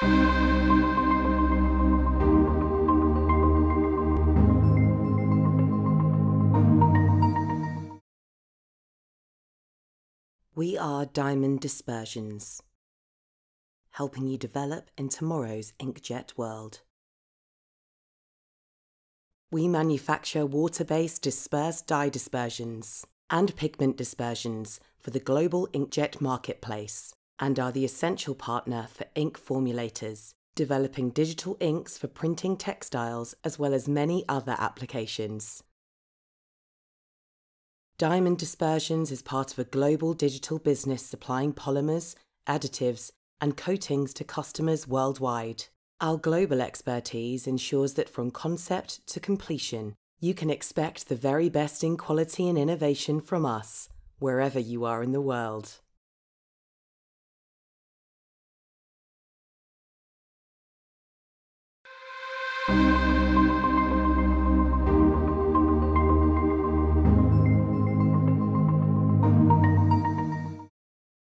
We are Diamond Dispersions, helping you develop in tomorrow's inkjet world. We manufacture water-based dispersed dye dispersions and pigment dispersions for the global inkjet marketplace and are the essential partner for ink formulators, developing digital inks for printing textiles as well as many other applications. Diamond Dispersions is part of a global digital business supplying polymers, additives, and coatings to customers worldwide. Our global expertise ensures that from concept to completion, you can expect the very best in quality and innovation from us, wherever you are in the world. Música